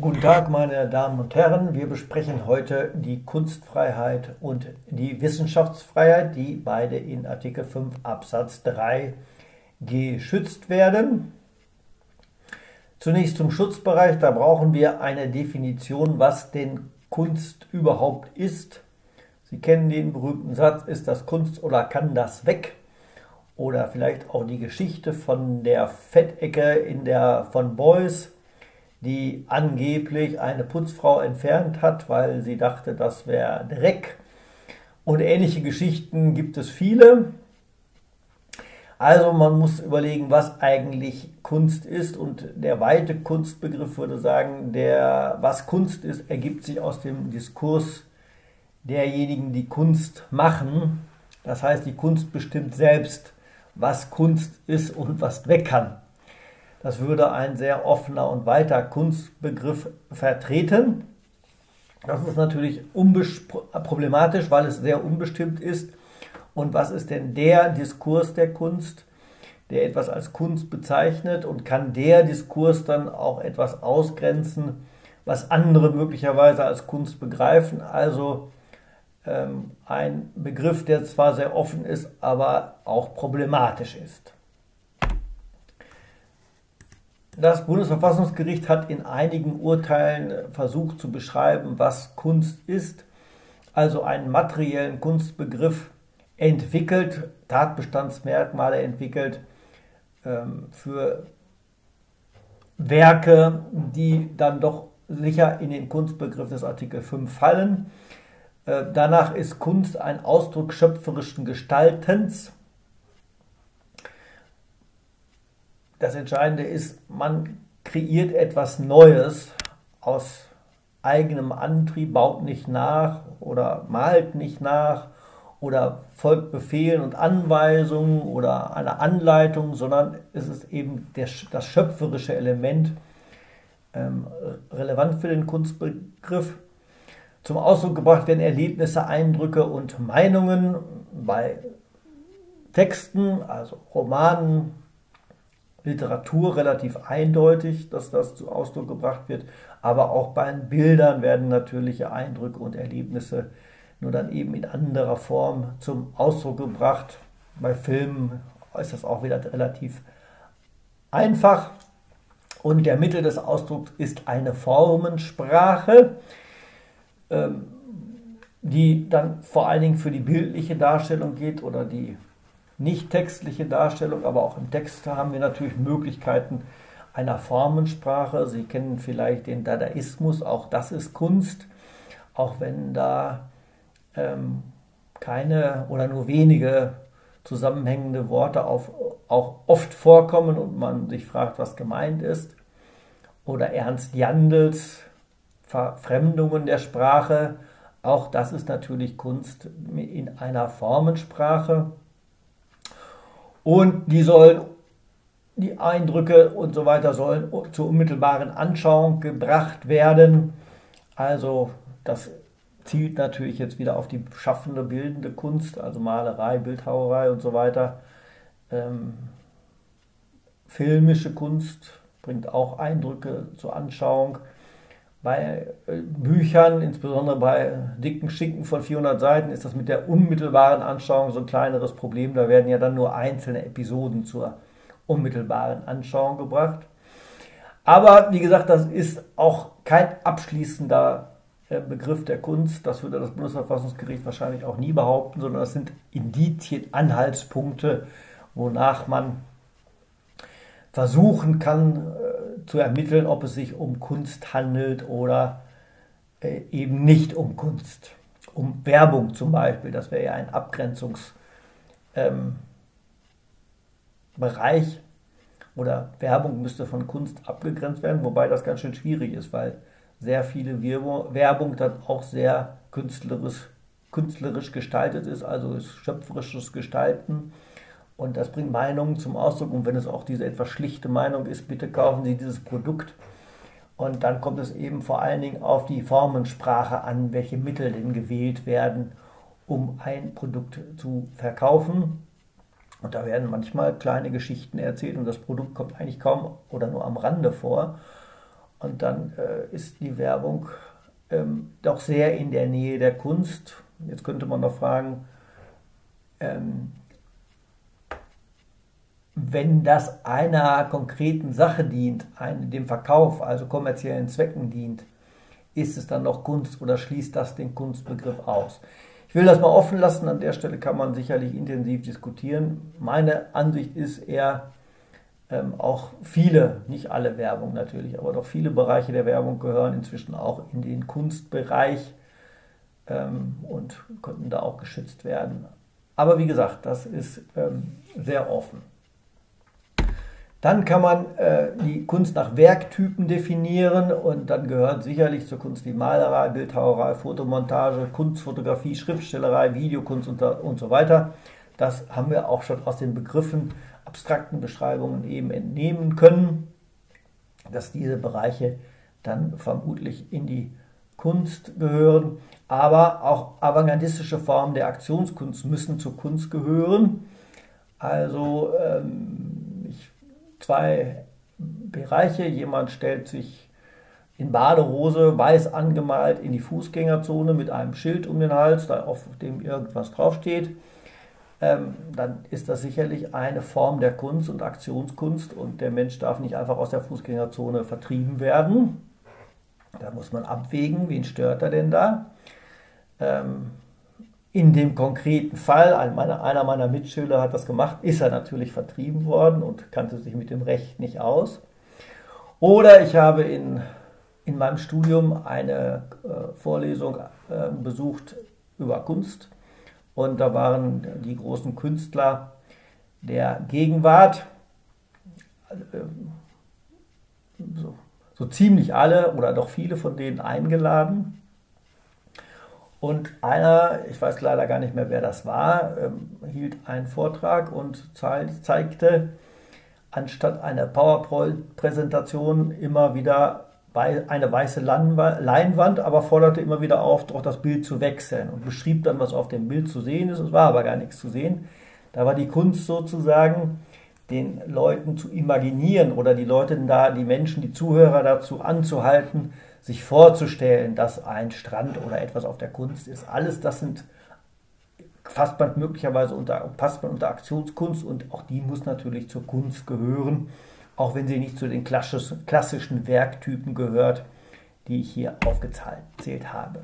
Guten Tag, meine Damen und Herren. Wir besprechen heute die Kunstfreiheit und die Wissenschaftsfreiheit, die beide in Artikel 5 Absatz 3 geschützt werden. Zunächst zum Schutzbereich. Da brauchen wir eine Definition, was denn Kunst überhaupt ist. Sie kennen den berühmten Satz, ist das Kunst oder kann das weg? Oder vielleicht auch die Geschichte von der Fettecke in der von Beuys die angeblich eine Putzfrau entfernt hat, weil sie dachte, das wäre Dreck. Und ähnliche Geschichten gibt es viele. Also man muss überlegen, was eigentlich Kunst ist. Und der weite Kunstbegriff würde sagen, der, was Kunst ist, ergibt sich aus dem Diskurs derjenigen, die Kunst machen. Das heißt, die Kunst bestimmt selbst, was Kunst ist und was weg kann. Das würde ein sehr offener und weiter Kunstbegriff vertreten. Das ist natürlich problematisch, weil es sehr unbestimmt ist. Und was ist denn der Diskurs der Kunst, der etwas als Kunst bezeichnet? Und kann der Diskurs dann auch etwas ausgrenzen, was andere möglicherweise als Kunst begreifen? Also ähm, ein Begriff, der zwar sehr offen ist, aber auch problematisch ist. Das Bundesverfassungsgericht hat in einigen Urteilen versucht zu beschreiben, was Kunst ist, also einen materiellen Kunstbegriff entwickelt, Tatbestandsmerkmale entwickelt ähm, für Werke, die dann doch sicher in den Kunstbegriff des Artikel 5 fallen. Äh, danach ist Kunst ein Ausdruck schöpferischen Gestaltens das Entscheidende ist, man kreiert etwas Neues aus eigenem Antrieb, baut nicht nach oder malt nicht nach oder folgt Befehlen und Anweisungen oder einer Anleitung, sondern es ist eben der, das schöpferische Element ähm, relevant für den Kunstbegriff. Zum Ausdruck gebracht werden Erlebnisse, Eindrücke und Meinungen bei Texten, also Romanen, Literatur relativ eindeutig, dass das zu Ausdruck gebracht wird, aber auch bei Bildern werden natürliche Eindrücke und Erlebnisse nur dann eben in anderer Form zum Ausdruck gebracht. Bei Filmen ist das auch wieder relativ einfach. Und der Mittel des Ausdrucks ist eine Formensprache, ähm, die dann vor allen Dingen für die bildliche Darstellung geht oder die nicht textliche Darstellung, aber auch im Text haben wir natürlich Möglichkeiten einer Formensprache. Sie kennen vielleicht den Dadaismus, auch das ist Kunst, auch wenn da ähm, keine oder nur wenige zusammenhängende Worte auf, auch oft vorkommen und man sich fragt, was gemeint ist. Oder Ernst Jandls Verfremdungen der Sprache, auch das ist natürlich Kunst in einer Formensprache. Und die sollen, die Eindrücke und so weiter sollen zur unmittelbaren Anschauung gebracht werden. Also das zielt natürlich jetzt wieder auf die schaffende, bildende Kunst, also Malerei, Bildhauerei und so weiter. Ähm, filmische Kunst bringt auch Eindrücke zur Anschauung bei äh, Büchern, insbesondere bei dicken Schinken von 400 Seiten, ist das mit der unmittelbaren Anschauung so ein kleineres Problem. Da werden ja dann nur einzelne Episoden zur unmittelbaren Anschauung gebracht. Aber wie gesagt, das ist auch kein abschließender äh, Begriff der Kunst. Das würde das Bundesverfassungsgericht wahrscheinlich auch nie behaupten, sondern das sind Indizien, Anhaltspunkte, wonach man versuchen kann, zu ermitteln, ob es sich um Kunst handelt oder äh, eben nicht um Kunst. Um Werbung zum Beispiel, das wäre ja ein Abgrenzungsbereich ähm, oder Werbung müsste von Kunst abgegrenzt werden, wobei das ganz schön schwierig ist, weil sehr viele Werbung dann auch sehr künstlerisch, künstlerisch gestaltet ist, also ist schöpferisches Gestalten und das bringt Meinungen zum Ausdruck. Und wenn es auch diese etwas schlichte Meinung ist, bitte kaufen Sie dieses Produkt. Und dann kommt es eben vor allen Dingen auf die Formensprache an, welche Mittel denn gewählt werden, um ein Produkt zu verkaufen. Und da werden manchmal kleine Geschichten erzählt und das Produkt kommt eigentlich kaum oder nur am Rande vor. Und dann äh, ist die Werbung ähm, doch sehr in der Nähe der Kunst. Jetzt könnte man noch fragen, ähm, wenn das einer konkreten Sache dient, einem, dem Verkauf, also kommerziellen Zwecken dient, ist es dann noch Kunst oder schließt das den Kunstbegriff aus? Ich will das mal offen lassen, an der Stelle kann man sicherlich intensiv diskutieren. Meine Ansicht ist eher, ähm, auch viele, nicht alle Werbung natürlich, aber doch viele Bereiche der Werbung gehören inzwischen auch in den Kunstbereich ähm, und könnten da auch geschützt werden. Aber wie gesagt, das ist ähm, sehr offen. Dann kann man äh, die Kunst nach Werktypen definieren und dann gehört sicherlich zur Kunst die Malerei, Bildhauerei, Fotomontage, Kunstfotografie, Schriftstellerei, Videokunst und, und so weiter. Das haben wir auch schon aus den Begriffen, abstrakten Beschreibungen eben entnehmen können, dass diese Bereiche dann vermutlich in die Kunst gehören. Aber auch avantgardistische Formen der Aktionskunst müssen zur Kunst gehören. Also ähm, zwei Bereiche. Jemand stellt sich in Badehose, weiß angemalt, in die Fußgängerzone mit einem Schild um den Hals, auf dem irgendwas draufsteht. Ähm, dann ist das sicherlich eine Form der Kunst und Aktionskunst und der Mensch darf nicht einfach aus der Fußgängerzone vertrieben werden. Da muss man abwägen, wen stört er denn da. Ähm, in dem konkreten Fall, einer meiner Mitschüler hat das gemacht, ist er natürlich vertrieben worden und kannte sich mit dem Recht nicht aus. Oder ich habe in, in meinem Studium eine äh, Vorlesung äh, besucht über Kunst und da waren die großen Künstler der Gegenwart, äh, so, so ziemlich alle oder doch viele von denen eingeladen. Und einer, ich weiß leider gar nicht mehr, wer das war, ähm, hielt einen Vortrag und zeigte anstatt einer PowerPoint-Präsentation immer wieder eine weiße Leinwand, aber forderte immer wieder auf, doch das Bild zu wechseln und beschrieb dann, was auf dem Bild zu sehen ist. Es war aber gar nichts zu sehen. Da war die Kunst sozusagen, den Leuten zu imaginieren oder die Leute da, die Menschen, die Zuhörer dazu anzuhalten, sich vorzustellen, dass ein Strand oder etwas auf der Kunst ist. Alles das sind fasst man möglicherweise unter, passt man unter Aktionskunst und auch die muss natürlich zur Kunst gehören, auch wenn sie nicht zu den klassischen Werktypen gehört, die ich hier aufgezählt habe.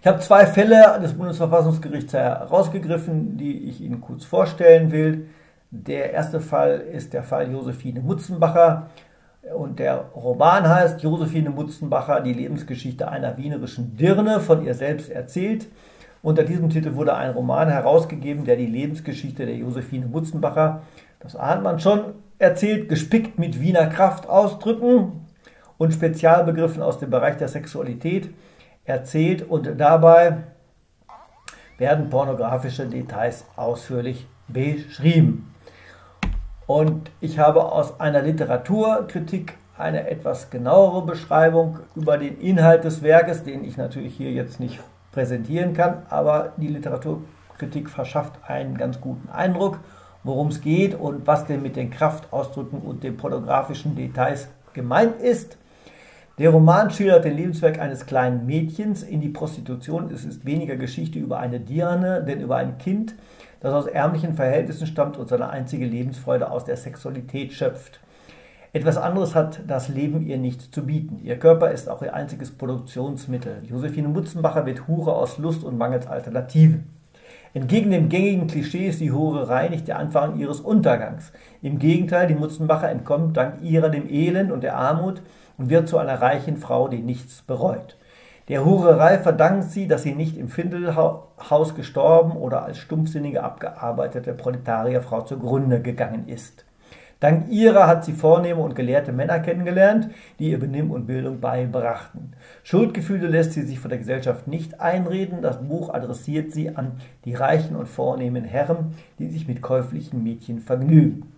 Ich habe zwei Fälle des Bundesverfassungsgerichts herausgegriffen, die ich Ihnen kurz vorstellen will. Der erste Fall ist der Fall Josephine Mutzenbacher. Und der Roman heißt Josephine Mutzenbacher, die Lebensgeschichte einer wienerischen Dirne, von ihr selbst erzählt. Unter diesem Titel wurde ein Roman herausgegeben, der die Lebensgeschichte der Josephine Mutzenbacher, das ahnt man schon, erzählt, gespickt mit Wiener Kraftausdrücken und Spezialbegriffen aus dem Bereich der Sexualität erzählt und dabei werden pornografische Details ausführlich beschrieben. Und ich habe aus einer Literaturkritik eine etwas genauere Beschreibung über den Inhalt des Werkes, den ich natürlich hier jetzt nicht präsentieren kann, aber die Literaturkritik verschafft einen ganz guten Eindruck, worum es geht und was denn mit den Kraftausdrücken und den pornografischen Details gemeint ist. Der Roman schildert den Lebenswerk eines kleinen Mädchens in die Prostitution. Es ist weniger Geschichte über eine Dirne, denn über ein Kind, das aus ärmlichen Verhältnissen stammt und seine einzige Lebensfreude aus der Sexualität schöpft. Etwas anderes hat das Leben ihr nicht zu bieten. Ihr Körper ist auch ihr einziges Produktionsmittel. Josephine Mutzenbacher wird Hure aus Lust und mangels Alternativen. Entgegen dem gängigen Klischee ist die Hurerei nicht der Anfang ihres Untergangs. Im Gegenteil, die Mutzenbacher entkommt dank ihrer dem Elend und der Armut und wird zu einer reichen Frau, die nichts bereut. Der Hurerei verdankt sie, dass sie nicht im Findelhaus gestorben oder als stumpfsinnige abgearbeitete Proletarierfrau zugrunde gegangen ist. Dank ihrer hat sie vornehme und gelehrte Männer kennengelernt, die ihr Benimm und Bildung beibrachten. Schuldgefühle lässt sie sich von der Gesellschaft nicht einreden. Das Buch adressiert sie an die reichen und vornehmen Herren, die sich mit käuflichen Mädchen vergnügen.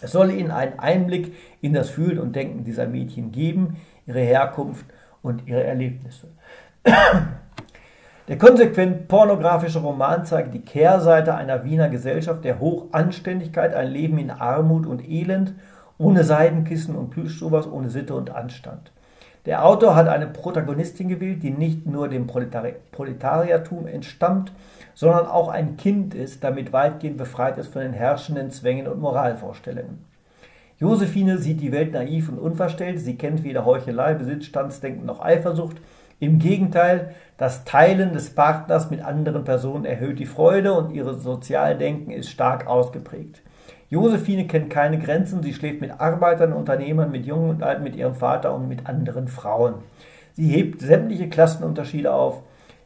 Es soll ihnen einen Einblick in das Fühlen und Denken dieser Mädchen geben, ihre Herkunft und ihre Erlebnisse. Der konsequent pornografische Roman zeigt die Kehrseite einer Wiener Gesellschaft der Hochanständigkeit, ein Leben in Armut und Elend ohne Seidenkissen und Plüschsobers, ohne Sitte und Anstand. Der Autor hat eine Protagonistin gewählt, die nicht nur dem Proletari Proletariertum entstammt, sondern auch ein Kind ist, damit weitgehend befreit ist von den herrschenden Zwängen und Moralvorstellungen. Josephine sieht die Welt naiv und unverstellt, sie kennt weder Heuchelei, Besitzstandsdenken noch Eifersucht. Im Gegenteil, das Teilen des Partners mit anderen Personen erhöht die Freude und ihr Sozialdenken ist stark ausgeprägt. Josephine kennt keine Grenzen, sie schläft mit Arbeitern, Unternehmern, mit Jungen und Alten, mit ihrem Vater und mit anderen Frauen. Sie hebt sämtliche Klassenunterschiede auf.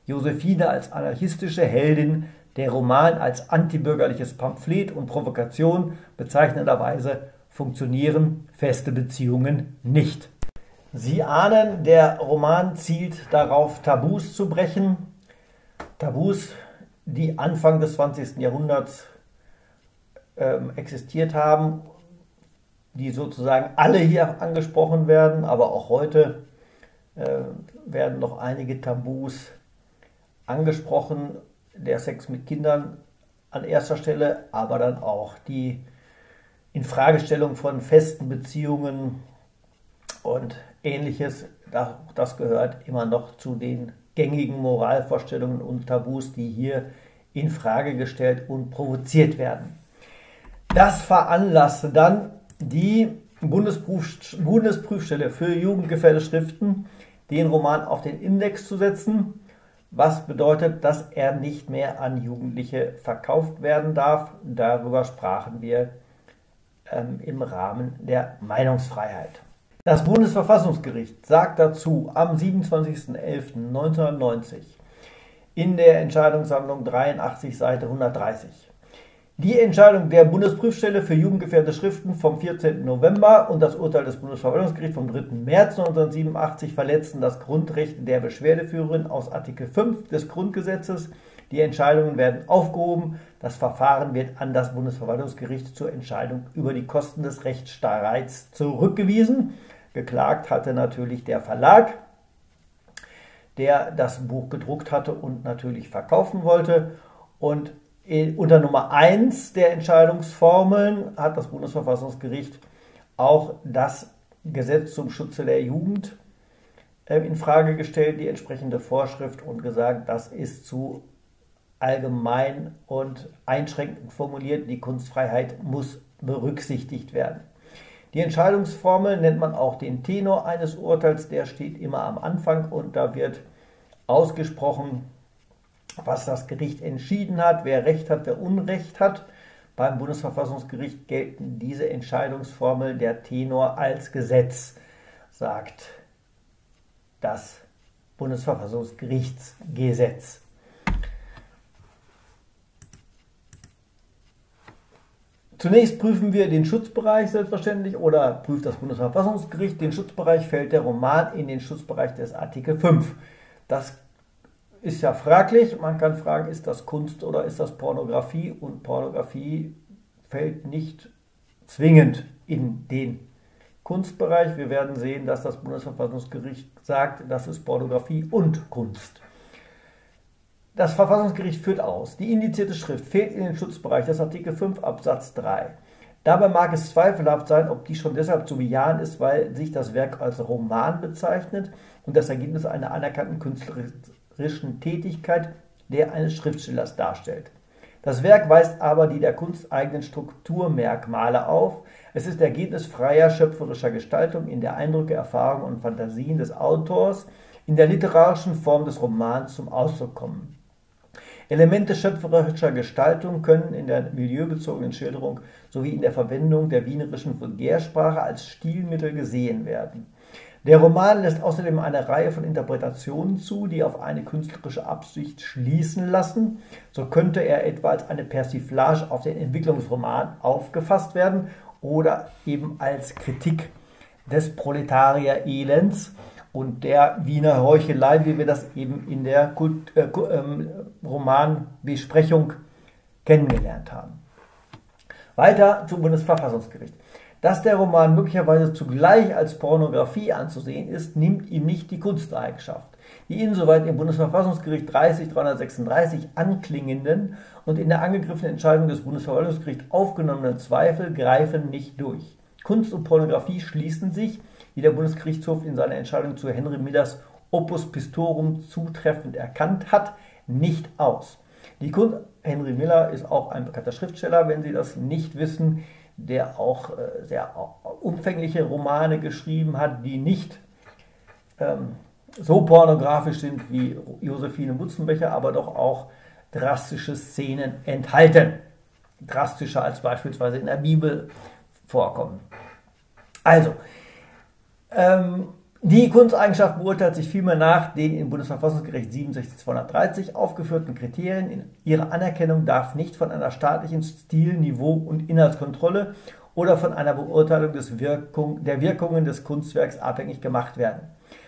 Josephine als anarchistische Heldin, der Roman als antibürgerliches Pamphlet und Provokation bezeichnenderweise funktionieren feste Beziehungen nicht. Sie ahnen, der Roman zielt darauf, Tabus zu brechen. Tabus, die Anfang des 20. Jahrhunderts ähm, existiert haben, die sozusagen alle hier angesprochen werden, aber auch heute äh, werden noch einige Tabus angesprochen. Der Sex mit Kindern an erster Stelle, aber dann auch die Infragestellung von festen Beziehungen und ähnliches. Das gehört immer noch zu den gängigen Moralvorstellungen und Tabus, die hier in Frage gestellt und provoziert werden. Das veranlasste dann die Bundesprüf Bundesprüfstelle für jugendgefährdete Schriften, den Roman auf den Index zu setzen, was bedeutet, dass er nicht mehr an Jugendliche verkauft werden darf. Darüber sprachen wir ähm, im Rahmen der Meinungsfreiheit. Das Bundesverfassungsgericht sagt dazu am 27.11.1990 in der Entscheidungssammlung 83 Seite 130. Die Entscheidung der Bundesprüfstelle für jugendgefährdete Schriften vom 14. November und das Urteil des Bundesverwaltungsgerichts vom 3. März 1987 verletzen das Grundrecht der Beschwerdeführerin aus Artikel 5 des Grundgesetzes. Die Entscheidungen werden aufgehoben. Das Verfahren wird an das Bundesverwaltungsgericht zur Entscheidung über die Kosten des Rechtsstreits zurückgewiesen. Geklagt hatte natürlich der Verlag, der das Buch gedruckt hatte und natürlich verkaufen wollte. Und unter Nummer 1 der Entscheidungsformeln hat das Bundesverfassungsgericht auch das Gesetz zum Schutze der Jugend äh, in Frage gestellt, die entsprechende Vorschrift und gesagt, das ist zu allgemein und einschränkend formuliert. Die Kunstfreiheit muss berücksichtigt werden. Die Entscheidungsformel nennt man auch den Tenor eines Urteils, der steht immer am Anfang und da wird ausgesprochen, was das Gericht entschieden hat, wer Recht hat, wer Unrecht hat. Beim Bundesverfassungsgericht gelten diese Entscheidungsformel der Tenor als Gesetz, sagt das Bundesverfassungsgerichtsgesetz. Zunächst prüfen wir den Schutzbereich selbstverständlich oder prüft das Bundesverfassungsgericht den Schutzbereich, fällt der Roman in den Schutzbereich des Artikel 5. Das ist ja fraglich. Man kann fragen, ist das Kunst oder ist das Pornografie? Und Pornografie fällt nicht zwingend in den Kunstbereich. Wir werden sehen, dass das Bundesverfassungsgericht sagt, das ist Pornografie und Kunst. Das Verfassungsgericht führt aus, die indizierte Schrift fehlt in den Schutzbereich des Artikel 5 Absatz 3. Dabei mag es zweifelhaft sein, ob die schon deshalb zu bejahen ist, weil sich das Werk als Roman bezeichnet und das Ergebnis einer anerkannten künstlerischen künstlerischen Tätigkeit der eines Schriftstellers darstellt. Das Werk weist aber die der Kunst eigenen Strukturmerkmale auf. Es ist Ergebnis freier schöpferischer Gestaltung in der Eindrücke, Erfahrungen und Fantasien des Autors in der literarischen Form des Romans zum Ausdruck kommen. Elemente schöpferischer Gestaltung können in der milieubezogenen Schilderung sowie in der Verwendung der wienerischen Vulgärsprache als Stilmittel gesehen werden. Der Roman lässt außerdem eine Reihe von Interpretationen zu, die auf eine künstlerische Absicht schließen lassen. So könnte er etwa als eine Persiflage auf den Entwicklungsroman aufgefasst werden oder eben als Kritik des Proletarier-Elends und der Wiener Heuchelei, wie wir das eben in der Kult, äh, ähm, Romanbesprechung kennengelernt haben. Weiter zum Bundesverfassungsgericht. Dass der Roman möglicherweise zugleich als Pornografie anzusehen ist, nimmt ihm nicht die Kunsteigenschaft. Die insoweit im Bundesverfassungsgericht 30.336 anklingenden und in der angegriffenen Entscheidung des Bundesverwaltungsgerichts aufgenommenen Zweifel greifen nicht durch. Kunst und Pornografie schließen sich, wie der Bundesgerichtshof in seiner Entscheidung zu Henry Millers Opus Pistorum zutreffend erkannt hat, nicht aus. Die Kunst, Henry Miller ist auch ein bekannter Schriftsteller, wenn Sie das nicht wissen, der auch äh, sehr umfängliche Romane geschrieben hat, die nicht ähm, so pornografisch sind wie Josephine Mutzenbecher, aber doch auch drastische Szenen enthalten. Drastischer als beispielsweise in der Bibel vorkommen. Also, ähm, die Kunsteigenschaft beurteilt sich vielmehr nach den im Bundesverfassungsgericht 67230 aufgeführten Kriterien. Ihre Anerkennung darf nicht von einer staatlichen Stil-, Niveau- und Inhaltskontrolle oder von einer Beurteilung Wirkung, der Wirkungen des Kunstwerks abhängig gemacht werden.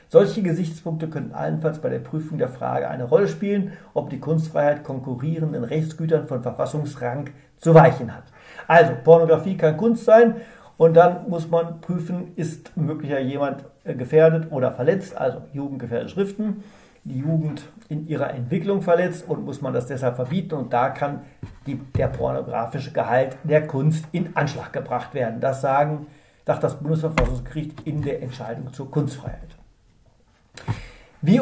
Solche Gesichtspunkte können allenfalls bei der Prüfung der Frage eine Rolle spielen, ob die Kunstfreiheit konkurrierenden Rechtsgütern von Verfassungsrang zu weichen hat. Also, Pornografie kann Kunst sein und dann muss man prüfen, ist möglicher jemand äh, gefährdet oder verletzt, also jugendgefährdete Schriften, die Jugend in ihrer Entwicklung verletzt und muss man das deshalb verbieten und da kann die, der pornografische Gehalt der Kunst in Anschlag gebracht werden. Das sagen, sagt das Bundesverfassungsgericht in der Entscheidung zur Kunstfreiheit. Wie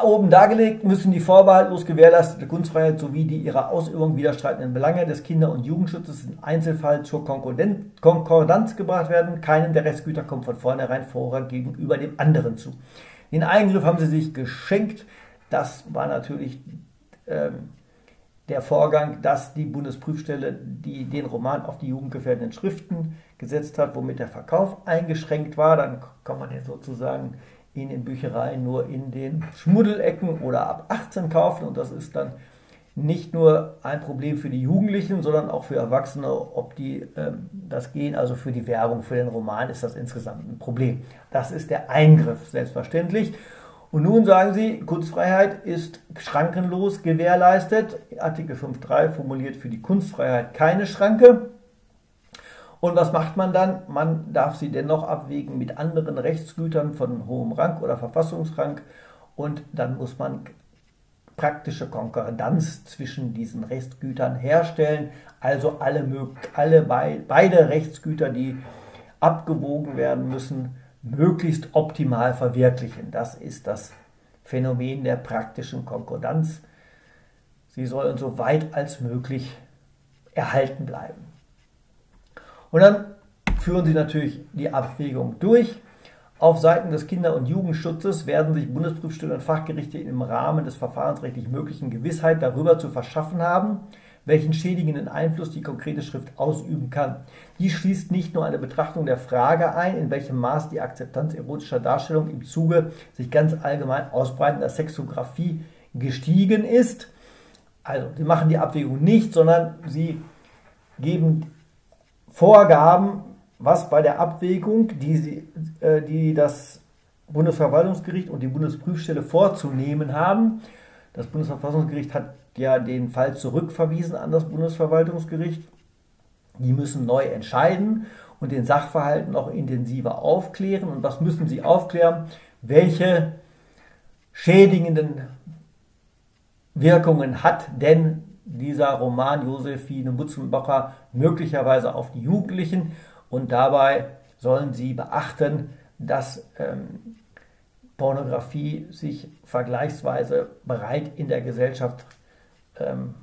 Oben dargelegt müssen die vorbehaltlos gewährleistete Kunstfreiheit sowie die ihrer Ausübung widerstreitenden Belange des Kinder- und Jugendschutzes im Einzelfall zur Konkordanz gebracht werden. Keinem der Rechtsgüter kommt von vornherein Vorrang gegenüber dem anderen zu. Den Eingriff haben sie sich geschenkt. Das war natürlich ähm, der Vorgang, dass die Bundesprüfstelle die, den Roman auf die jugendgefährdenden Schriften gesetzt hat, womit der Verkauf eingeschränkt war. Dann kann man jetzt sozusagen in den Büchereien nur in den Schmuddelecken oder ab 18 kaufen und das ist dann nicht nur ein Problem für die Jugendlichen, sondern auch für Erwachsene, ob die ähm, das gehen. Also für die Werbung für den Roman ist das insgesamt ein Problem. Das ist der Eingriff, selbstverständlich. Und nun sagen Sie, Kunstfreiheit ist schrankenlos gewährleistet. Artikel 5.3 formuliert für die Kunstfreiheit keine Schranke. Und was macht man dann? Man darf sie dennoch abwägen mit anderen Rechtsgütern von hohem Rang oder Verfassungsrang und dann muss man praktische Konkordanz zwischen diesen Rechtsgütern herstellen, also alle, alle beide Rechtsgüter, die abgewogen werden müssen, möglichst optimal verwirklichen. Das ist das Phänomen der praktischen Konkordanz. Sie sollen so weit als möglich erhalten bleiben. Und dann führen Sie natürlich die Abwägung durch. Auf Seiten des Kinder- und Jugendschutzes werden sich Bundesprüfstellen und Fachgerichte im Rahmen des verfahrensrechtlich möglichen Gewissheit darüber zu verschaffen haben, welchen schädigenden Einfluss die konkrete Schrift ausüben kann. Dies schließt nicht nur eine Betrachtung der Frage ein, in welchem Maß die Akzeptanz erotischer Darstellung im Zuge sich ganz allgemein ausbreitender Sexographie gestiegen ist. Also, sie machen die Abwägung nicht, sondern sie geben Vorgaben, was bei der Abwägung, die, sie, äh, die das Bundesverwaltungsgericht und die Bundesprüfstelle vorzunehmen haben. Das Bundesverfassungsgericht hat ja den Fall zurückverwiesen an das Bundesverwaltungsgericht. Die müssen neu entscheiden und den Sachverhalt noch intensiver aufklären. Und was müssen sie aufklären? Welche schädigenden Wirkungen hat denn dieser Roman Josephine Mutzenbacher möglicherweise auf die Jugendlichen und dabei sollen sie beachten, dass ähm, Pornografie sich vergleichsweise breit in der Gesellschaft ähm,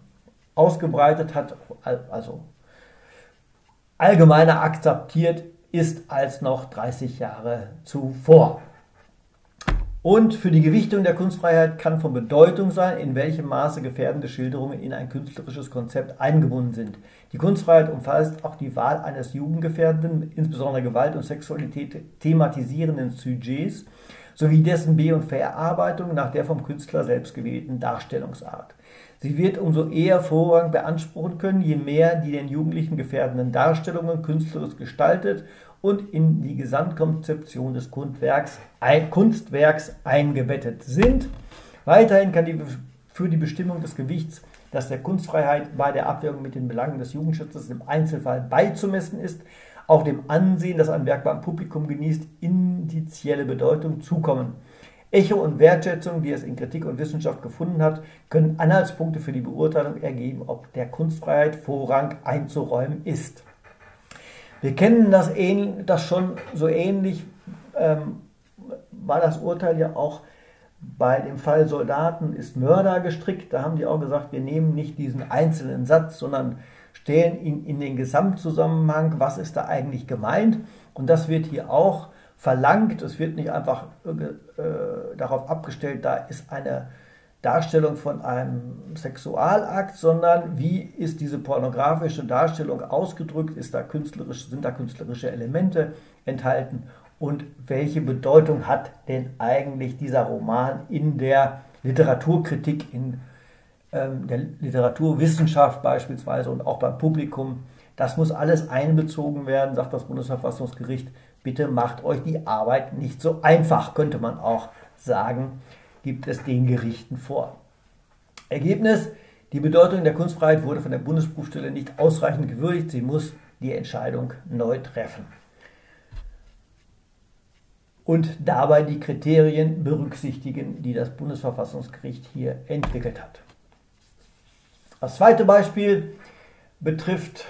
ausgebreitet hat, also allgemeiner akzeptiert ist als noch 30 Jahre zuvor. Und für die Gewichtung der Kunstfreiheit kann von Bedeutung sein, in welchem Maße gefährdende Schilderungen in ein künstlerisches Konzept eingebunden sind. Die Kunstfreiheit umfasst auch die Wahl eines jugendgefährdenden, insbesondere Gewalt und Sexualität thematisierenden Sujets sowie dessen Be- und Verarbeitung nach der vom Künstler selbst gewählten Darstellungsart. Sie wird umso eher Vorrang beanspruchen können, je mehr die den Jugendlichen gefährdenden Darstellungen künstlerisch gestaltet und in die Gesamtkonzeption des Kunstwerks, Kunstwerks eingebettet sind. Weiterhin kann die, für die Bestimmung des Gewichts, das der Kunstfreiheit bei der Abwägung mit den Belangen des Jugendschutzes im Einzelfall beizumessen ist, auch dem Ansehen, das ein Werk beim Publikum genießt, indizielle Bedeutung zukommen. Echo und Wertschätzung, die es in Kritik und Wissenschaft gefunden hat, können Anhaltspunkte für die Beurteilung ergeben, ob der Kunstfreiheit Vorrang einzuräumen ist. Wir kennen das, das schon so ähnlich, ähm, war das Urteil ja auch bei dem Fall Soldaten ist Mörder gestrickt. Da haben die auch gesagt, wir nehmen nicht diesen einzelnen Satz, sondern stellen ihn in den Gesamtzusammenhang, was ist da eigentlich gemeint. Und das wird hier auch verlangt. Es wird nicht einfach äh, darauf abgestellt, da ist eine Darstellung von einem Sexualakt, sondern wie ist diese pornografische Darstellung ausgedrückt, ist da künstlerisch, sind da künstlerische Elemente enthalten und welche Bedeutung hat denn eigentlich dieser Roman in der Literaturkritik, in der Literaturwissenschaft beispielsweise und auch beim Publikum. Das muss alles einbezogen werden, sagt das Bundesverfassungsgericht. Bitte macht euch die Arbeit nicht so einfach, könnte man auch sagen, gibt es den Gerichten vor. Ergebnis, die Bedeutung der Kunstfreiheit wurde von der Bundesprüfstelle nicht ausreichend gewürdigt. Sie muss die Entscheidung neu treffen und dabei die Kriterien berücksichtigen, die das Bundesverfassungsgericht hier entwickelt hat. Das zweite Beispiel betrifft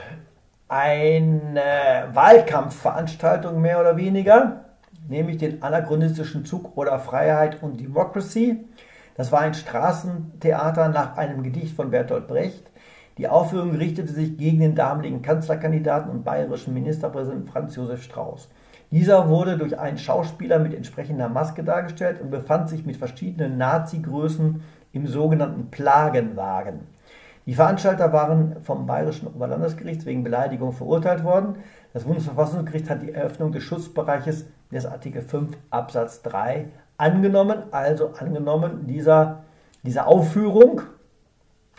eine Wahlkampfveranstaltung mehr oder weniger, nämlich den anachronistischen Zug oder Freiheit und Democracy. Das war ein Straßentheater nach einem Gedicht von Bertolt Brecht. Die Aufführung richtete sich gegen den damaligen Kanzlerkandidaten und bayerischen Ministerpräsidenten Franz Josef Strauß. Dieser wurde durch einen Schauspieler mit entsprechender Maske dargestellt und befand sich mit verschiedenen Nazi-Größen im sogenannten Plagenwagen. Die Veranstalter waren vom Bayerischen Oberlandesgericht wegen Beleidigung verurteilt worden. Das Bundesverfassungsgericht hat die Eröffnung des Schutzbereiches des Artikel 5 Absatz 3 angenommen, also angenommen dieser, dieser Aufführung,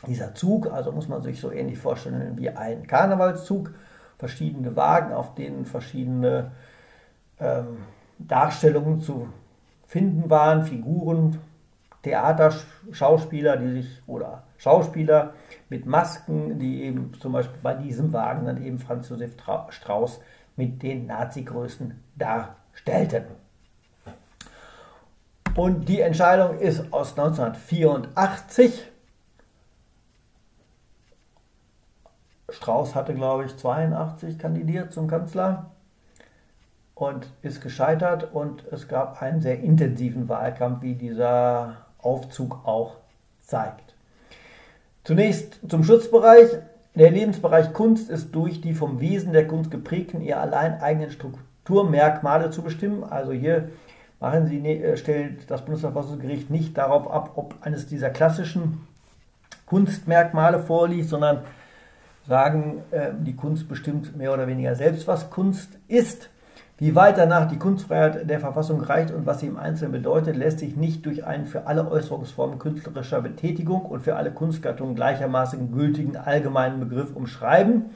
dieser Zug, also muss man sich so ähnlich vorstellen wie ein Karnevalszug, verschiedene Wagen, auf denen verschiedene ähm, Darstellungen zu finden waren, Figuren, Theaterschauspieler, die sich oder Schauspieler mit Masken, die eben zum Beispiel bei diesem Wagen dann eben Franz Josef Strauß mit den Nazi-Größen darstellten. Und die Entscheidung ist aus 1984. Strauß hatte, glaube ich, 82 kandidiert zum Kanzler und ist gescheitert und es gab einen sehr intensiven Wahlkampf, wie dieser Aufzug auch zeigt. Zunächst zum Schutzbereich. Der Lebensbereich Kunst ist durch die vom Wesen der Kunst geprägten, ihr allein eigenen Strukturmerkmale zu bestimmen. Also hier machen Sie, äh, stellt das Bundesverfassungsgericht nicht darauf ab, ob eines dieser klassischen Kunstmerkmale vorliegt, sondern sagen, äh, die Kunst bestimmt mehr oder weniger selbst, was Kunst ist. Wie weit danach die Kunstfreiheit der Verfassung reicht und was sie im Einzelnen bedeutet, lässt sich nicht durch einen für alle Äußerungsformen künstlerischer Betätigung und für alle Kunstgattungen gleichermaßen gültigen allgemeinen Begriff umschreiben.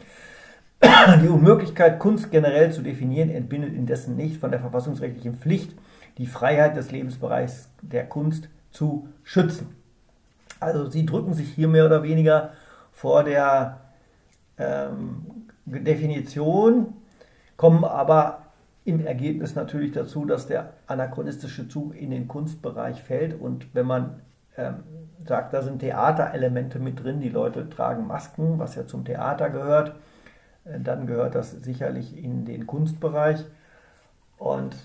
Die Unmöglichkeit, Kunst generell zu definieren, entbindet indessen nicht von der verfassungsrechtlichen Pflicht, die Freiheit des Lebensbereichs der Kunst zu schützen. Also sie drücken sich hier mehr oder weniger vor der ähm, Definition, kommen aber im Ergebnis natürlich dazu, dass der anachronistische Zug in den Kunstbereich fällt. Und wenn man ähm, sagt, da sind Theaterelemente mit drin, die Leute tragen Masken, was ja zum Theater gehört, äh, dann gehört das sicherlich in den Kunstbereich und,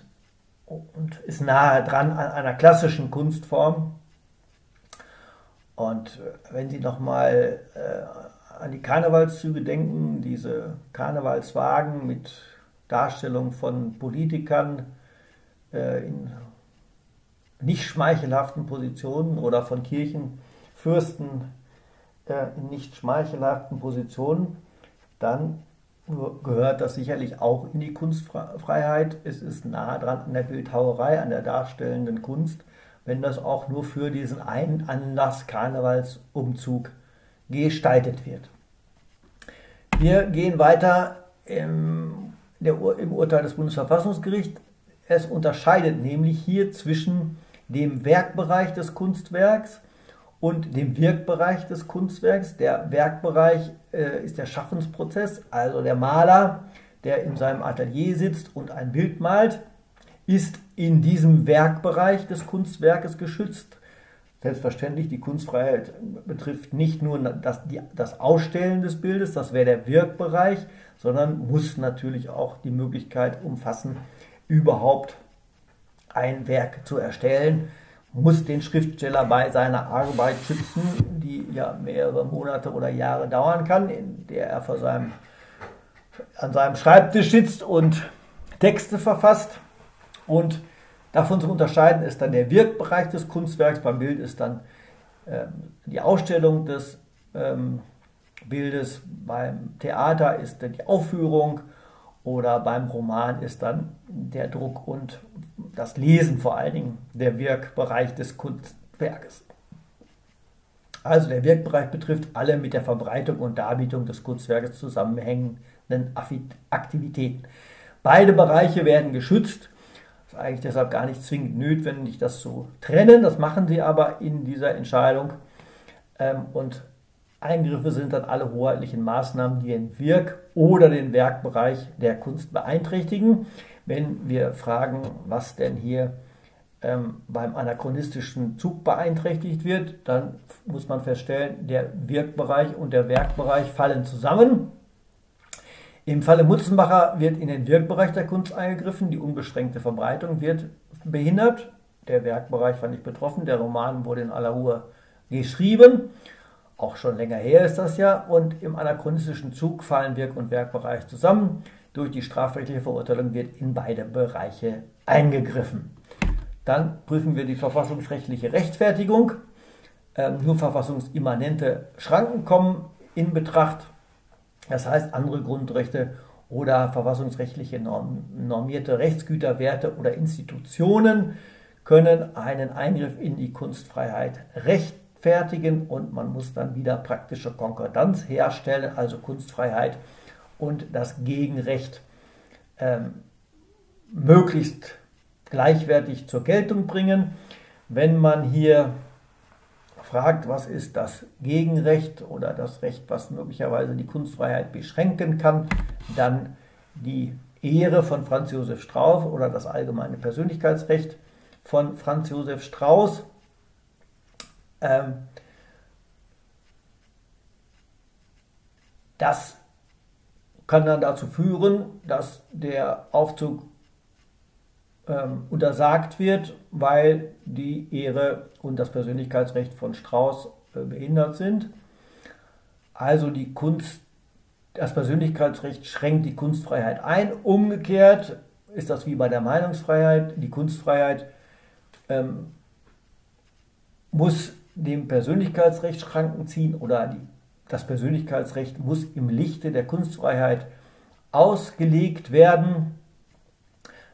und ist nahe dran an einer klassischen Kunstform. Und wenn Sie nochmal äh, an die Karnevalszüge denken, diese Karnevalswagen mit Darstellung von Politikern äh, in nicht schmeichelhaften Positionen oder von Kirchenfürsten äh, in nicht schmeichelhaften Positionen, dann gehört das sicherlich auch in die Kunstfreiheit. Es ist nah dran an der Bildhauerei, an der darstellenden Kunst, wenn das auch nur für diesen einen Anlass Karnevalsumzug gestaltet wird. Wir gehen weiter im der, im Urteil des Bundesverfassungsgerichts. Es unterscheidet nämlich hier zwischen dem Werkbereich des Kunstwerks und dem Wirkbereich des Kunstwerks. Der Werkbereich äh, ist der Schaffensprozess, also der Maler, der in seinem Atelier sitzt und ein Bild malt, ist in diesem Werkbereich des Kunstwerkes geschützt. Selbstverständlich, die Kunstfreiheit betrifft nicht nur das, die, das Ausstellen des Bildes, das wäre der Wirkbereich, sondern muss natürlich auch die Möglichkeit umfassen, überhaupt ein Werk zu erstellen, muss den Schriftsteller bei seiner Arbeit schützen, die ja mehrere Monate oder Jahre dauern kann, in der er vor seinem, an seinem Schreibtisch sitzt und Texte verfasst. Und Davon zu unterscheiden ist dann der Wirkbereich des Kunstwerks. Beim Bild ist dann äh, die Ausstellung des ähm, Bildes. Beim Theater ist dann die Aufführung oder beim Roman ist dann der Druck und das Lesen vor allen Dingen der Wirkbereich des Kunstwerkes. Also der Wirkbereich betrifft alle mit der Verbreitung und Darbietung des Kunstwerkes zusammenhängenden Aktivitäten. Beide Bereiche werden geschützt eigentlich deshalb gar nicht zwingend notwendig, das zu trennen. Das machen sie aber in dieser Entscheidung. Ähm, und Eingriffe sind dann alle hoheitlichen Maßnahmen, die den Wirk- oder den Werkbereich der Kunst beeinträchtigen. Wenn wir fragen, was denn hier ähm, beim anachronistischen Zug beeinträchtigt wird, dann muss man feststellen, der Wirkbereich und der Werkbereich fallen zusammen. Im Falle Mutzenbacher wird in den Wirkbereich der Kunst eingegriffen, die unbeschränkte Verbreitung wird behindert. Der Werkbereich war nicht betroffen, der Roman wurde in aller Ruhe geschrieben. Auch schon länger her ist das ja. Und im anachronistischen Zug fallen Wirk- und Werkbereich zusammen. Durch die strafrechtliche Verurteilung wird in beide Bereiche eingegriffen. Dann prüfen wir die verfassungsrechtliche Rechtfertigung. Ähm, nur verfassungsimmanente Schranken kommen in Betracht. Das heißt, andere Grundrechte oder verfassungsrechtliche normierte Rechtsgüterwerte oder Institutionen können einen Eingriff in die Kunstfreiheit rechtfertigen und man muss dann wieder praktische Konkordanz herstellen, also Kunstfreiheit und das Gegenrecht ähm, möglichst gleichwertig zur Geltung bringen. Wenn man hier fragt, was ist das Gegenrecht oder das Recht, was möglicherweise die Kunstfreiheit beschränken kann, dann die Ehre von Franz Josef Strauß oder das allgemeine Persönlichkeitsrecht von Franz Josef Strauß. Ähm, das kann dann dazu führen, dass der Aufzug ähm, untersagt wird, weil die Ehre und das Persönlichkeitsrecht von Strauß äh, behindert sind. Also die Kunst, das Persönlichkeitsrecht schränkt die Kunstfreiheit ein. Umgekehrt ist das wie bei der Meinungsfreiheit. Die Kunstfreiheit ähm, muss dem Persönlichkeitsrecht Schranken ziehen oder die, das Persönlichkeitsrecht muss im Lichte der Kunstfreiheit ausgelegt werden.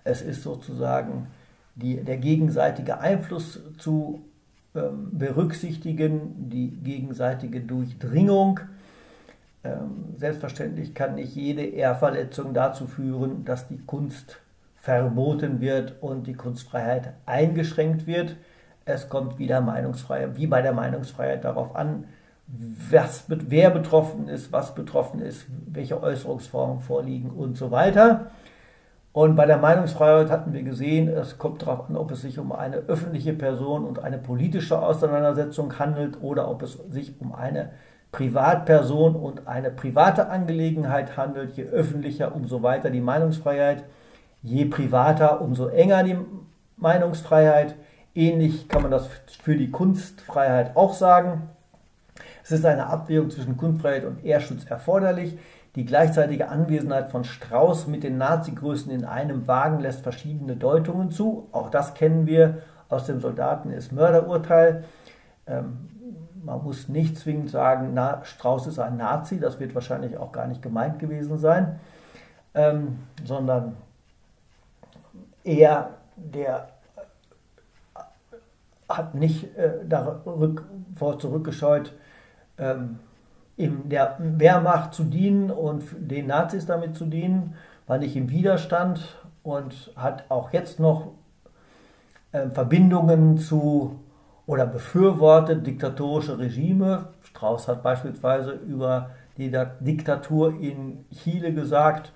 Es ist sozusagen die, der gegenseitige Einfluss zu ähm, berücksichtigen, die gegenseitige Durchdringung. Ähm, selbstverständlich kann nicht jede Ehrverletzung dazu führen, dass die Kunst verboten wird und die Kunstfreiheit eingeschränkt wird. Es kommt wieder Meinungsfreiheit, wie bei der Meinungsfreiheit darauf an, was, wer betroffen ist, was betroffen ist, welche Äußerungsformen vorliegen und so weiter. Und bei der Meinungsfreiheit hatten wir gesehen, es kommt darauf an, ob es sich um eine öffentliche Person und eine politische Auseinandersetzung handelt oder ob es sich um eine Privatperson und eine private Angelegenheit handelt. Je öffentlicher, umso weiter die Meinungsfreiheit. Je privater, umso enger die Meinungsfreiheit. Ähnlich kann man das für die Kunstfreiheit auch sagen. Es ist eine Abwägung zwischen Kunstfreiheit und Ehrschutz erforderlich. Die gleichzeitige Anwesenheit von Strauß mit den Nazi-Größen in einem Wagen lässt verschiedene Deutungen zu. Auch das kennen wir aus dem Soldaten ist Mörderurteil. Ähm, man muss nicht zwingend sagen, na, Strauß ist ein Nazi, das wird wahrscheinlich auch gar nicht gemeint gewesen sein, ähm, sondern er, der hat nicht äh, davor zurückgescheut, ähm, in der Wehrmacht zu dienen und den Nazis damit zu dienen, war nicht im Widerstand und hat auch jetzt noch äh, Verbindungen zu oder befürwortet diktatorische Regime. Strauß hat beispielsweise über die Diktatur in Chile gesagt,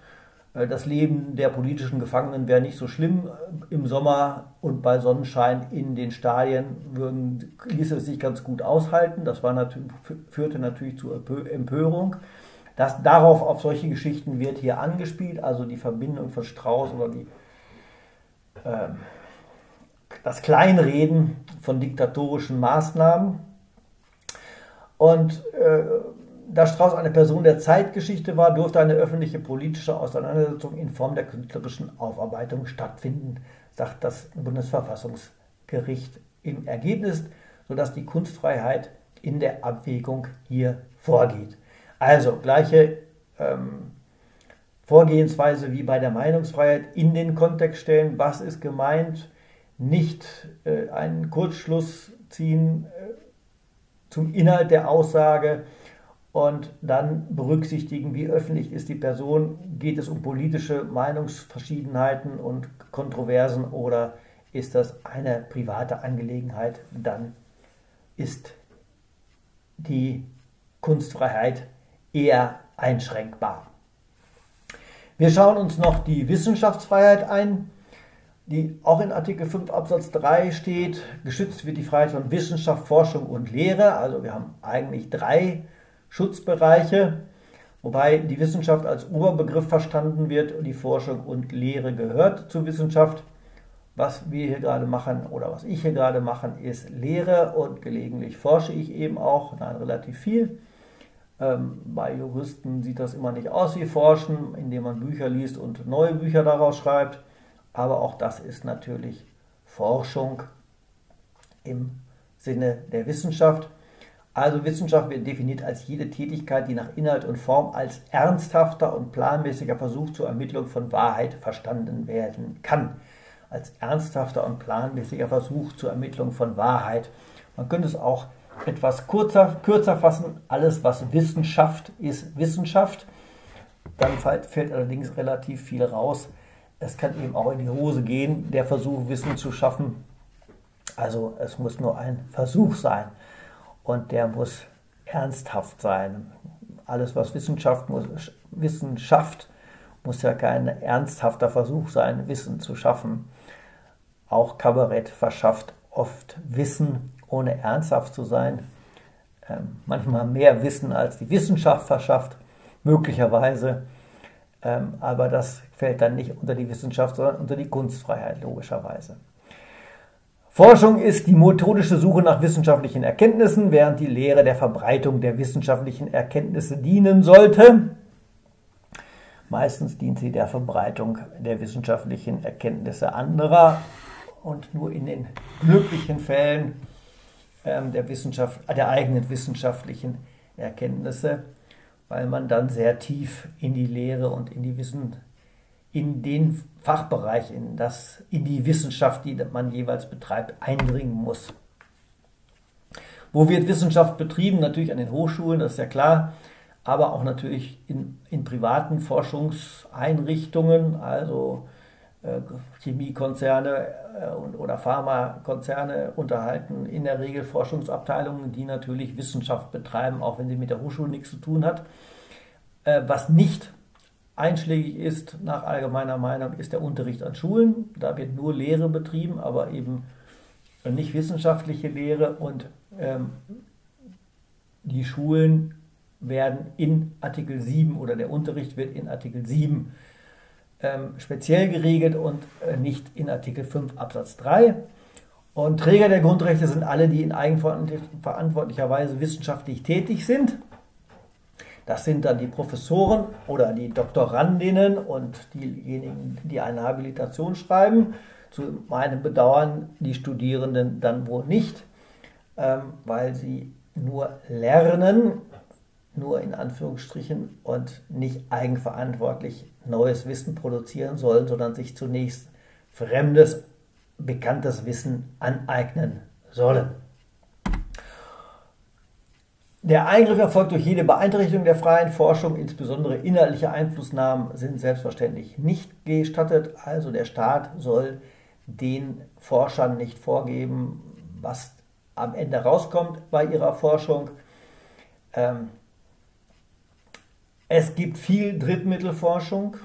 das Leben der politischen Gefangenen wäre nicht so schlimm im Sommer und bei Sonnenschein in den Stadien würden, ließe es sich ganz gut aushalten. Das war natürlich, führte natürlich zu Empörung. Das, darauf, auf solche Geschichten wird hier angespielt, also die Verbindung von Strauß oder die, äh, das Kleinreden von diktatorischen Maßnahmen. Und äh, da Strauß eine Person der Zeitgeschichte war, durfte eine öffentliche politische Auseinandersetzung in Form der künstlerischen Aufarbeitung stattfinden, sagt das Bundesverfassungsgericht im Ergebnis, sodass die Kunstfreiheit in der Abwägung hier vorgeht. Also gleiche ähm, Vorgehensweise wie bei der Meinungsfreiheit in den Kontext stellen, was ist gemeint, nicht äh, einen Kurzschluss ziehen äh, zum Inhalt der Aussage, und dann berücksichtigen, wie öffentlich ist die Person, geht es um politische Meinungsverschiedenheiten und Kontroversen oder ist das eine private Angelegenheit, dann ist die Kunstfreiheit eher einschränkbar. Wir schauen uns noch die Wissenschaftsfreiheit ein, die auch in Artikel 5 Absatz 3 steht. Geschützt wird die Freiheit von Wissenschaft, Forschung und Lehre. Also wir haben eigentlich drei Schutzbereiche, wobei die Wissenschaft als Oberbegriff verstanden wird die Forschung und Lehre gehört zur Wissenschaft. Was wir hier gerade machen oder was ich hier gerade mache, ist Lehre und gelegentlich forsche ich eben auch, nein, relativ viel. Ähm, bei Juristen sieht das immer nicht aus wie Forschen, indem man Bücher liest und neue Bücher daraus schreibt. Aber auch das ist natürlich Forschung im Sinne der Wissenschaft. Also Wissenschaft wird definiert als jede Tätigkeit, die nach Inhalt und Form als ernsthafter und planmäßiger Versuch zur Ermittlung von Wahrheit verstanden werden kann. Als ernsthafter und planmäßiger Versuch zur Ermittlung von Wahrheit. Man könnte es auch etwas kurzer, kürzer fassen. Alles, was Wissenschaft ist, Wissenschaft. Dann fällt allerdings relativ viel raus. Es kann eben auch in die Hose gehen, der Versuch, Wissen zu schaffen. Also es muss nur ein Versuch sein und der muss ernsthaft sein. Alles, was Wissenschaft muss, Wissenschaft muss ja kein ernsthafter Versuch sein, Wissen zu schaffen. Auch Kabarett verschafft oft Wissen, ohne ernsthaft zu sein. Ähm, manchmal mehr Wissen, als die Wissenschaft verschafft, möglicherweise. Ähm, aber das fällt dann nicht unter die Wissenschaft, sondern unter die Kunstfreiheit, logischerweise. Forschung ist die methodische Suche nach wissenschaftlichen Erkenntnissen, während die Lehre der Verbreitung der wissenschaftlichen Erkenntnisse dienen sollte. Meistens dient sie der Verbreitung der wissenschaftlichen Erkenntnisse anderer und nur in den glücklichen Fällen ähm, der, Wissenschaft, der eigenen wissenschaftlichen Erkenntnisse, weil man dann sehr tief in die Lehre und in die Wissenschaft in den Fachbereich, in, das, in die Wissenschaft, die man jeweils betreibt, eindringen muss. Wo wird Wissenschaft betrieben? Natürlich an den Hochschulen, das ist ja klar, aber auch natürlich in, in privaten Forschungseinrichtungen, also äh, Chemiekonzerne äh, oder Pharmakonzerne unterhalten in der Regel Forschungsabteilungen, die natürlich Wissenschaft betreiben, auch wenn sie mit der Hochschule nichts zu tun hat. Äh, was nicht Einschlägig ist nach allgemeiner Meinung ist der Unterricht an Schulen. Da wird nur Lehre betrieben, aber eben nicht wissenschaftliche Lehre. Und ähm, die Schulen werden in Artikel 7 oder der Unterricht wird in Artikel 7 ähm, speziell geregelt und äh, nicht in Artikel 5 Absatz 3. Und Träger der Grundrechte sind alle, die in eigenverantwortlicher Weise wissenschaftlich tätig sind. Das sind dann die Professoren oder die Doktorandinnen und diejenigen, die eine Habilitation schreiben. Zu meinem Bedauern die Studierenden dann wohl nicht, ähm, weil sie nur lernen, nur in Anführungsstrichen und nicht eigenverantwortlich neues Wissen produzieren sollen, sondern sich zunächst fremdes, bekanntes Wissen aneignen sollen. Der Eingriff erfolgt durch jede Beeinträchtigung der freien Forschung, insbesondere inhaltliche Einflussnahmen sind selbstverständlich nicht gestattet. Also der Staat soll den Forschern nicht vorgeben, was am Ende rauskommt bei ihrer Forschung. Ähm, es gibt viel Drittmittelforschung.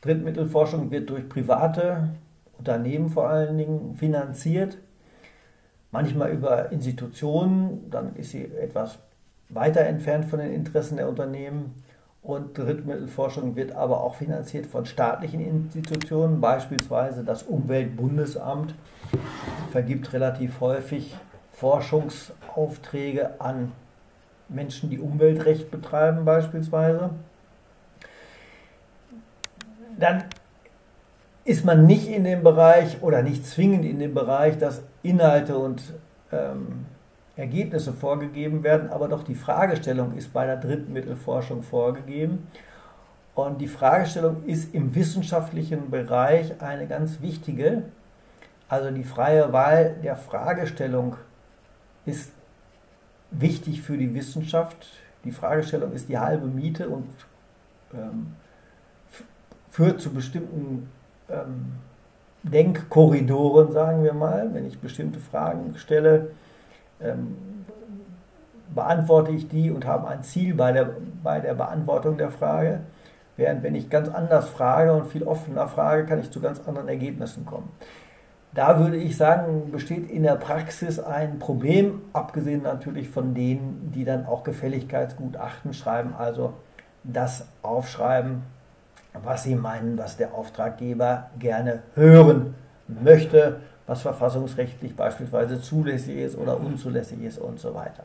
Drittmittelforschung wird durch private Unternehmen vor allen Dingen finanziert, manchmal über Institutionen, dann ist sie etwas weiter entfernt von den Interessen der Unternehmen. Und Drittmittelforschung wird aber auch finanziert von staatlichen Institutionen, beispielsweise das Umweltbundesamt vergibt relativ häufig Forschungsaufträge an Menschen, die Umweltrecht betreiben beispielsweise. Dann ist man nicht in dem Bereich oder nicht zwingend in dem Bereich, dass Inhalte und ähm, Ergebnisse vorgegeben werden, aber doch die Fragestellung ist bei der Drittmittelforschung vorgegeben. Und die Fragestellung ist im wissenschaftlichen Bereich eine ganz wichtige. Also die freie Wahl der Fragestellung ist wichtig für die Wissenschaft. Die Fragestellung ist die halbe Miete und ähm, führt zu bestimmten ähm, Denkkorridoren, sagen wir mal. Wenn ich bestimmte Fragen stelle, ähm, beantworte ich die und habe ein Ziel bei der, bei der Beantwortung der Frage. Während wenn ich ganz anders frage und viel offener frage, kann ich zu ganz anderen Ergebnissen kommen. Da würde ich sagen, besteht in der Praxis ein Problem, abgesehen natürlich von denen, die dann auch Gefälligkeitsgutachten schreiben, also das aufschreiben, was sie meinen, was der Auftraggeber gerne hören möchte, was verfassungsrechtlich beispielsweise zulässig ist oder unzulässig ist und so weiter.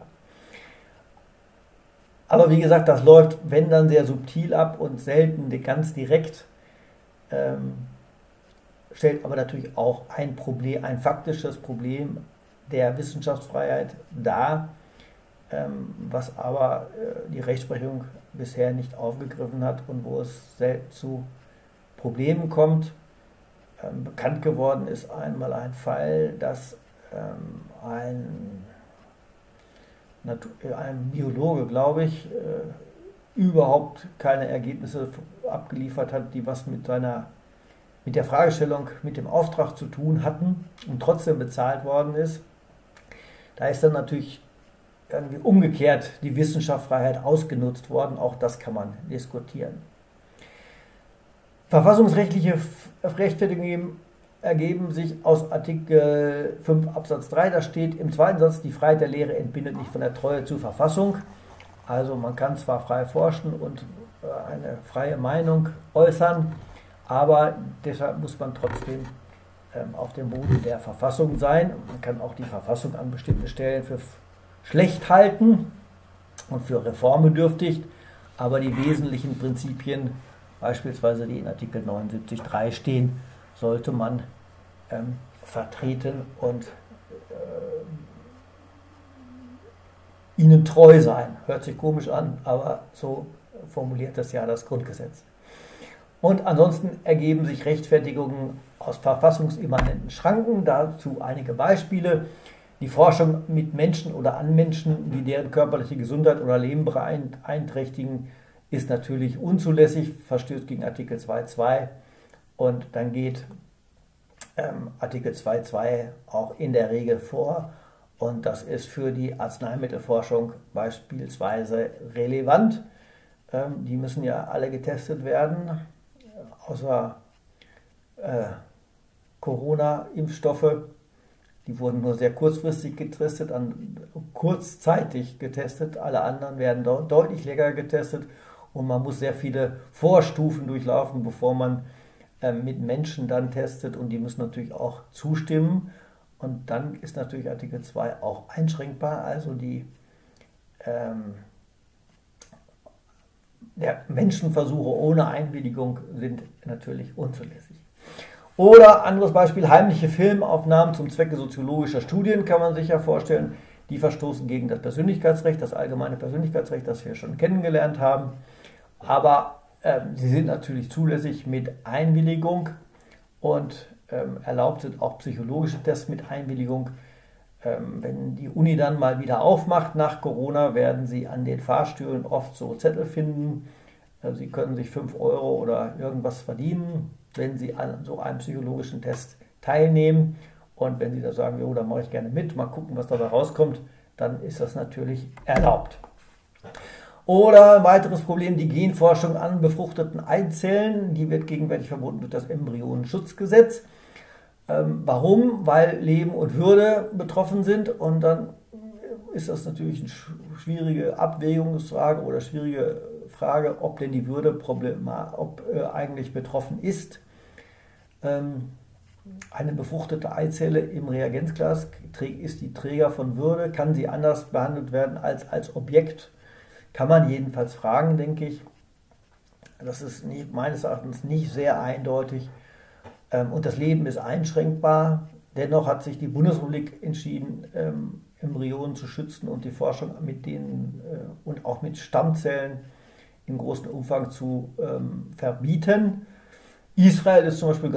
Aber wie gesagt, das läuft, wenn dann sehr subtil ab und selten ganz direkt. Ähm, stellt aber natürlich auch ein Problem, ein faktisches Problem der Wissenschaftsfreiheit dar, was aber äh, die Rechtsprechung bisher nicht aufgegriffen hat und wo es selten zu Problemen kommt. Ähm, bekannt geworden ist einmal ein Fall, dass ähm, ein, äh, ein Biologe, glaube ich, äh, überhaupt keine Ergebnisse abgeliefert hat, die was mit seiner mit der Fragestellung, mit dem Auftrag zu tun hatten und trotzdem bezahlt worden ist. Da ist dann natürlich irgendwie umgekehrt die Wissenschaftsfreiheit ausgenutzt worden. Auch das kann man diskutieren. Verfassungsrechtliche Rechtfertigungen ergeben sich aus Artikel 5 Absatz 3. Da steht im zweiten Satz, die Freiheit der Lehre entbindet nicht von der Treue zur Verfassung. Also man kann zwar frei forschen und äh, eine freie Meinung äußern, aber deshalb muss man trotzdem ähm, auf dem Boden der Verfassung sein. Man kann auch die Verfassung an bestimmten Stellen für schlecht halten und für reformbedürftig, aber die wesentlichen Prinzipien, beispielsweise die in Artikel 79.3 stehen, sollte man ähm, vertreten und äh, ihnen treu sein. Hört sich komisch an, aber so formuliert das ja das Grundgesetz. Und ansonsten ergeben sich Rechtfertigungen aus verfassungsimmanenten Schranken. Dazu einige Beispiele. Die Forschung mit Menschen oder an Menschen, die deren körperliche Gesundheit oder Leben beeinträchtigen, ist natürlich unzulässig, verstößt gegen Artikel 2.2 und dann geht ähm, Artikel 2.2 auch in der Regel vor. Und das ist für die Arzneimittelforschung beispielsweise relevant. Ähm, die müssen ja alle getestet werden außer äh, Corona-Impfstoffe, die wurden nur sehr kurzfristig getestet, an, kurzzeitig getestet. Alle anderen werden deutlich länger getestet und man muss sehr viele Vorstufen durchlaufen, bevor man äh, mit Menschen dann testet und die müssen natürlich auch zustimmen. Und dann ist natürlich Artikel 2 auch einschränkbar, also die ähm, ja, Menschenversuche ohne Einwilligung sind natürlich unzulässig. Oder anderes Beispiel, heimliche Filmaufnahmen zum Zwecke soziologischer Studien kann man sich ja vorstellen. Die verstoßen gegen das Persönlichkeitsrecht, das allgemeine Persönlichkeitsrecht, das wir schon kennengelernt haben. Aber ähm, sie sind natürlich zulässig mit Einwilligung und ähm, erlaubt sind auch psychologische Tests mit Einwilligung. Ähm, wenn die Uni dann mal wieder aufmacht nach Corona, werden Sie an den Fahrstühlen oft so Zettel finden. Also Sie können sich 5 Euro oder irgendwas verdienen, wenn Sie an so einem psychologischen Test teilnehmen. Und wenn Sie da sagen, jo, da mache ich gerne mit, mal gucken, was dabei rauskommt, dann ist das natürlich erlaubt. Oder ein weiteres Problem, die Genforschung an befruchteten Eizellen, die wird gegenwärtig verboten durch das Embryonenschutzgesetz. Ähm, warum? Weil Leben und Würde betroffen sind und dann ist das natürlich eine schwierige Abwägungsfrage oder schwierige Frage, ob denn die Würde ob, äh, eigentlich betroffen ist. Ähm, eine befruchtete Eizelle im Reagenzglas ist die Träger von Würde, kann sie anders behandelt werden als als Objekt? Kann man jedenfalls fragen, denke ich. Das ist nicht, meines Erachtens nicht sehr eindeutig. Ähm, und das Leben ist einschränkbar. Dennoch hat sich die Bundesrepublik entschieden, ähm, Embryonen zu schützen und die Forschung mit denen äh, und auch mit Stammzellen im großen Umfang zu ähm, verbieten. Israel ist zum Beispiel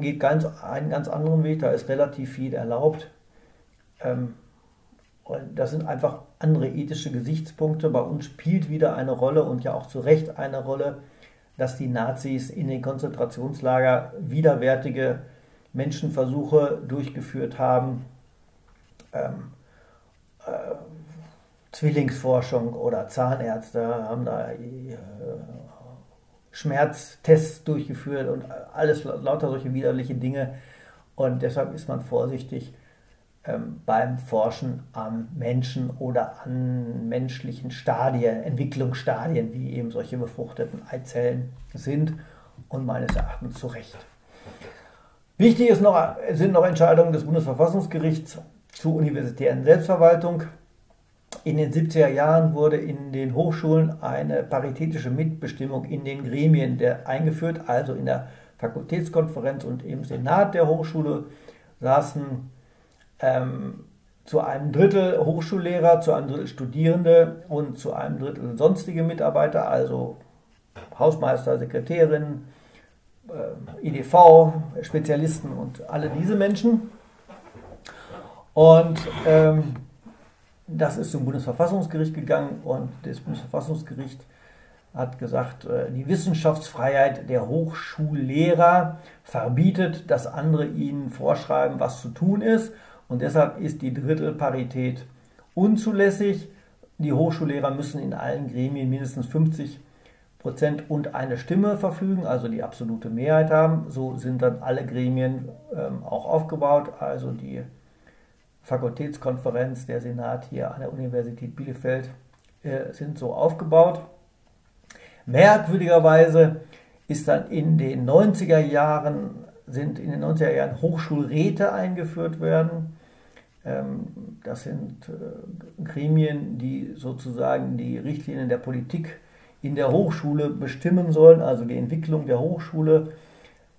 geht ganz, einen ganz anderen Weg, da ist relativ viel erlaubt. Ähm, und das sind einfach andere ethische Gesichtspunkte. Bei uns spielt wieder eine Rolle und ja auch zu Recht eine Rolle, dass die Nazis in den Konzentrationslager widerwärtige Menschenversuche durchgeführt haben. Ähm, äh, Zwillingsforschung oder Zahnärzte haben da äh, Schmerztests durchgeführt und alles lauter solche widerliche Dinge. Und deshalb ist man vorsichtig ähm, beim Forschen am Menschen oder an menschlichen Stadien, Entwicklungsstadien, wie eben solche befruchteten Eizellen sind und meines Erachtens zu Recht. Wichtig noch, sind noch Entscheidungen des Bundesverfassungsgerichts zur universitären Selbstverwaltung. In den 70er Jahren wurde in den Hochschulen eine paritätische Mitbestimmung in den Gremien eingeführt, also in der Fakultätskonferenz und im Senat der Hochschule saßen ähm, zu einem Drittel Hochschullehrer, zu einem Drittel Studierende und zu einem Drittel sonstige Mitarbeiter, also Hausmeister, Sekretärinnen, äh, IDV, Spezialisten und alle diese Menschen. Und ähm, das ist zum Bundesverfassungsgericht gegangen und das Bundesverfassungsgericht hat gesagt, äh, die Wissenschaftsfreiheit der Hochschullehrer verbietet, dass andere ihnen vorschreiben, was zu tun ist. Und deshalb ist die Drittelparität unzulässig. Die Hochschullehrer müssen in allen Gremien mindestens 50 Prozent und eine Stimme verfügen, also die absolute Mehrheit haben. So sind dann alle Gremien ähm, auch aufgebaut, also die Fakultätskonferenz, der Senat hier an der Universität Bielefeld äh, sind so aufgebaut. Merkwürdigerweise ist dann in den 90er Jahren sind in den 90er Jahren Hochschulräte eingeführt werden. Ähm, das sind äh, Gremien, die sozusagen die Richtlinien der Politik in der Hochschule bestimmen sollen, also die Entwicklung der Hochschule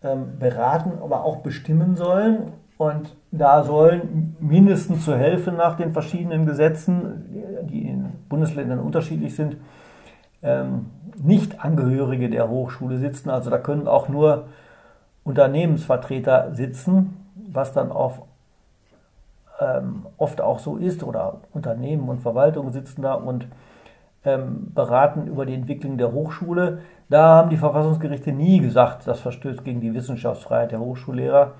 ähm, beraten, aber auch bestimmen sollen. Und da sollen mindestens zu helfen nach den verschiedenen Gesetzen, die in Bundesländern unterschiedlich sind, ähm, nicht Angehörige der Hochschule sitzen. Also da können auch nur Unternehmensvertreter sitzen, was dann auch ähm, oft auch so ist. Oder Unternehmen und Verwaltungen sitzen da und ähm, beraten über die Entwicklung der Hochschule. Da haben die Verfassungsgerichte nie gesagt, das verstößt gegen die Wissenschaftsfreiheit der Hochschullehrer.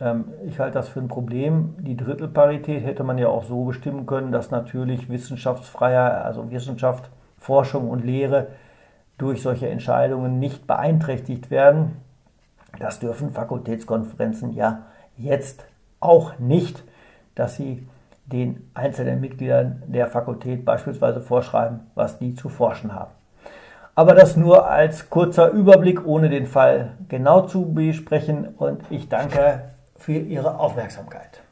Ähm, ich halte das für ein Problem. Die Drittelparität hätte man ja auch so bestimmen können, dass natürlich wissenschaftsfreier, also Wissenschaft, Forschung und Lehre durch solche Entscheidungen nicht beeinträchtigt werden. Das dürfen Fakultätskonferenzen ja jetzt auch nicht, dass sie den einzelnen Mitgliedern der Fakultät beispielsweise vorschreiben, was die zu forschen haben. Aber das nur als kurzer Überblick, ohne den Fall genau zu besprechen. Und ich danke für Ihre Aufmerksamkeit.